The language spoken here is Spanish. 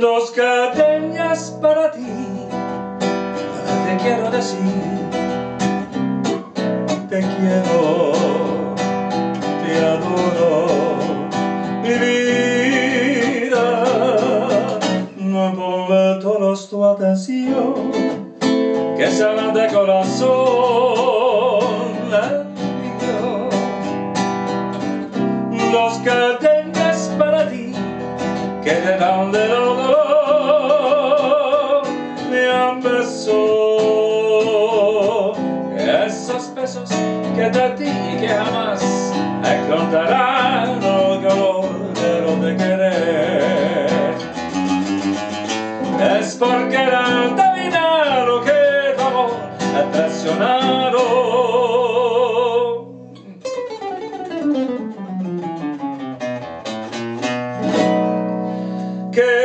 Dos cadenas para ti, te quiero decir, te quiero, que se de corazón el mío. Dos cadenas para ti, que te dan de dolor me han beso esos besos que te di y que jamás encontrarán que